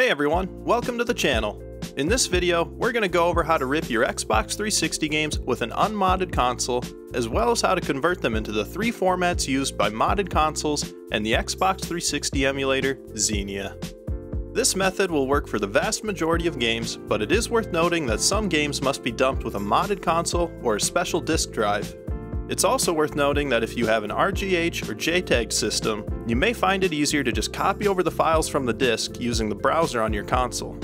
Hey everyone, welcome to the channel. In this video, we're going to go over how to rip your Xbox 360 games with an unmodded console, as well as how to convert them into the three formats used by modded consoles and the Xbox 360 emulator, Xenia. This method will work for the vast majority of games, but it is worth noting that some games must be dumped with a modded console or a special disk drive, it's also worth noting that if you have an RGH or JTAG system, you may find it easier to just copy over the files from the disk using the browser on your console.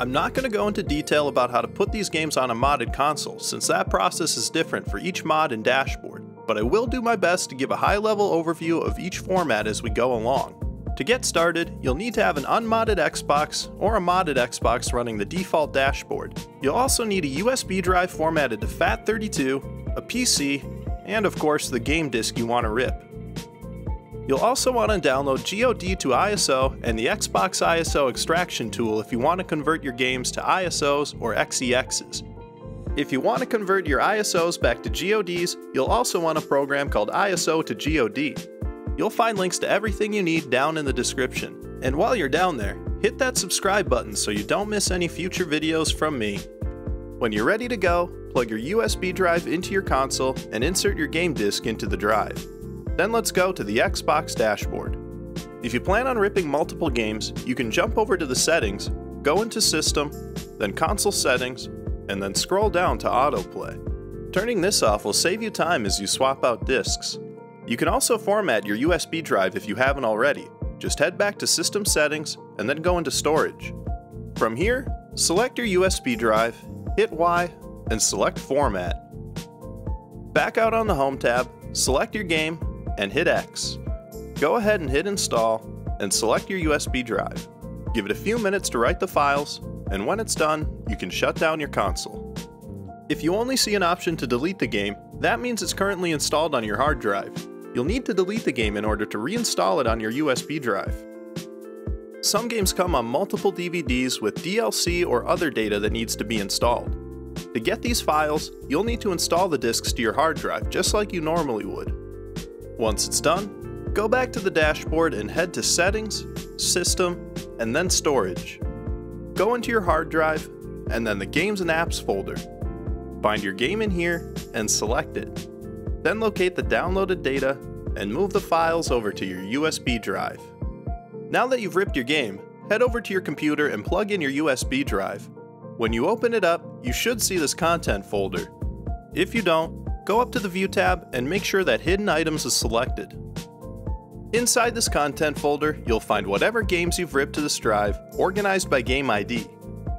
I'm not going to go into detail about how to put these games on a modded console, since that process is different for each mod and dashboard, but I will do my best to give a high level overview of each format as we go along. To get started, you'll need to have an unmodded Xbox or a modded Xbox running the default dashboard. You'll also need a USB drive formatted to FAT32, a PC, and of course the game disk you want to rip. You'll also want to download GOD to ISO and the Xbox ISO extraction tool if you want to convert your games to ISOs or XEXs. If you want to convert your ISOs back to GODs, you'll also want a program called ISO to GOD. You'll find links to everything you need down in the description. And while you're down there, hit that subscribe button so you don't miss any future videos from me. When you're ready to go, plug your USB drive into your console and insert your game disc into the drive. Then let's go to the Xbox dashboard. If you plan on ripping multiple games, you can jump over to the settings, go into System, then Console Settings, and then scroll down to Autoplay. Turning this off will save you time as you swap out discs. You can also format your USB drive if you haven't already. Just head back to System Settings and then go into Storage. From here, select your USB drive, hit Y, and select Format. Back out on the Home tab, select your game, and hit X. Go ahead and hit Install, and select your USB drive. Give it a few minutes to write the files, and when it's done, you can shut down your console. If you only see an option to delete the game, that means it's currently installed on your hard drive. You'll need to delete the game in order to reinstall it on your USB drive. Some games come on multiple DVDs with DLC or other data that needs to be installed. To get these files, you'll need to install the disks to your hard drive just like you normally would. Once it's done, go back to the dashboard and head to Settings, System, and then Storage. Go into your hard drive, and then the Games and Apps folder. Find your game in here and select it. Then locate the downloaded data and move the files over to your USB drive. Now that you've ripped your game, head over to your computer and plug in your USB drive. When you open it up, you should see this content folder. If you don't, go up to the View tab and make sure that Hidden Items is selected. Inside this content folder, you'll find whatever games you've ripped to this drive, organized by game ID.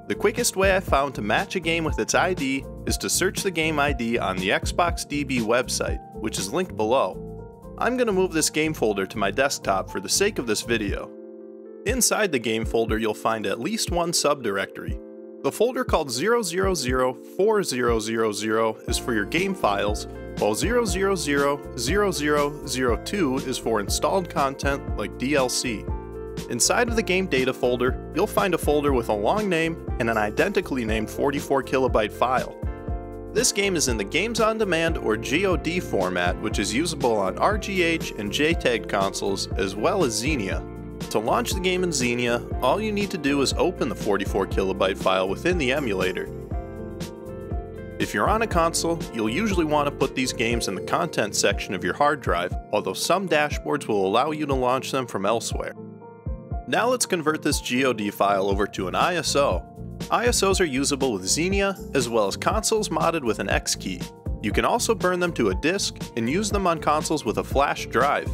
The quickest way I found to match a game with its ID is to search the game ID on the Xbox DB website, which is linked below. I'm going to move this game folder to my desktop for the sake of this video. Inside the game folder you'll find at least one subdirectory, the folder called 0004000 is for your game files, while 0000002 is for installed content like DLC. Inside of the game data folder, you'll find a folder with a long name and an identically named 44 kilobyte file. This game is in the Games on Demand or GOD format, which is usable on RGH and JTAG consoles as well as Xenia. To launch the game in Xenia, all you need to do is open the 44 kilobyte file within the emulator. If you're on a console, you'll usually want to put these games in the content section of your hard drive, although some dashboards will allow you to launch them from elsewhere. Now let's convert this GOD file over to an ISO. ISOs are usable with Xenia, as well as consoles modded with an X key. You can also burn them to a disk and use them on consoles with a flash drive.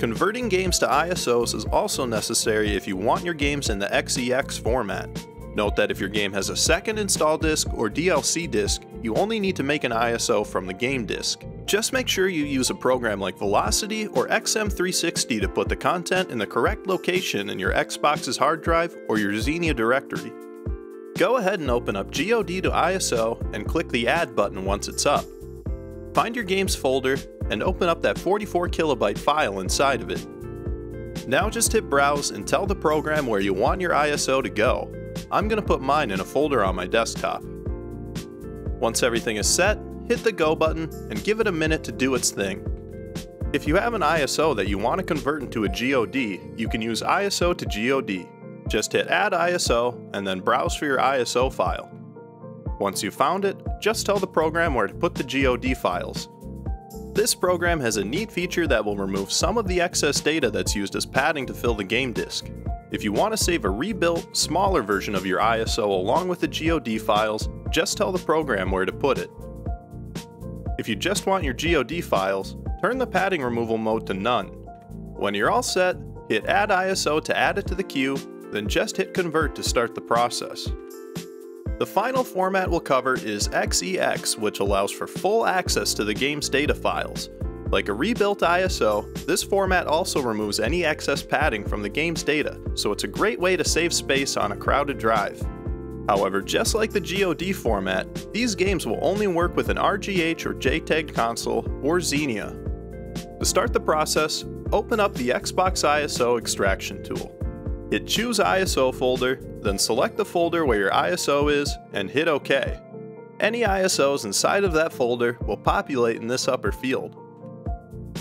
Converting games to ISOs is also necessary if you want your games in the XEX format. Note that if your game has a second install disk or DLC disk, you only need to make an ISO from the game disk. Just make sure you use a program like Velocity or XM360 to put the content in the correct location in your Xbox's hard drive or your Xenia directory. Go ahead and open up GOD to ISO and click the Add button once it's up. Find your games folder and open up that 44 kilobyte file inside of it. Now just hit browse and tell the program where you want your ISO to go. I'm going to put mine in a folder on my desktop. Once everything is set, hit the go button and give it a minute to do its thing. If you have an ISO that you want to convert into a GOD, you can use ISO to GOD. Just hit Add ISO and then browse for your ISO file. Once you've found it, just tell the program where to put the GOD files. This program has a neat feature that will remove some of the excess data that's used as padding to fill the game disk. If you want to save a rebuilt, smaller version of your ISO along with the GOD files, just tell the program where to put it. If you just want your GOD files, turn the padding removal mode to none. When you're all set, hit Add ISO to add it to the queue, then just hit Convert to start the process. The final format we'll cover is XEX, which allows for full access to the game's data files. Like a rebuilt ISO, this format also removes any excess padding from the game's data, so it's a great way to save space on a crowded drive. However, just like the GOD format, these games will only work with an RGH or JTAG console or Xenia. To start the process, open up the Xbox ISO extraction tool. Hit Choose ISO folder, then select the folder where your ISO is and hit OK. Any ISOs inside of that folder will populate in this upper field.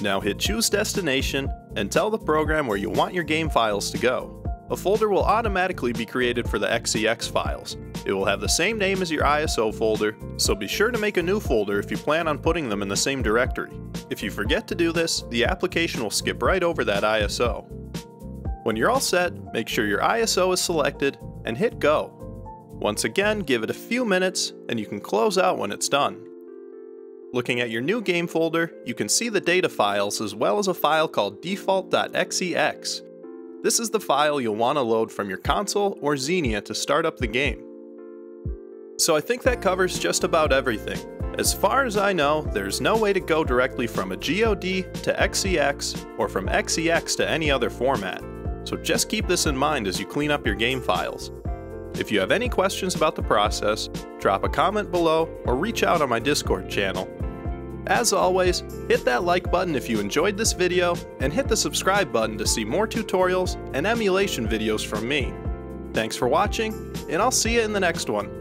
Now hit Choose Destination and tell the program where you want your game files to go a folder will automatically be created for the XEX files. It will have the same name as your ISO folder, so be sure to make a new folder if you plan on putting them in the same directory. If you forget to do this, the application will skip right over that ISO. When you're all set, make sure your ISO is selected and hit go. Once again, give it a few minutes and you can close out when it's done. Looking at your new game folder, you can see the data files as well as a file called default.xex. This is the file you'll want to load from your console or Xenia to start up the game. So I think that covers just about everything. As far as I know, there's no way to go directly from a GOD to XEX or from XEX to any other format. So just keep this in mind as you clean up your game files. If you have any questions about the process, drop a comment below or reach out on my Discord channel. As always, hit that like button if you enjoyed this video, and hit the subscribe button to see more tutorials and emulation videos from me. Thanks for watching, and I'll see you in the next one.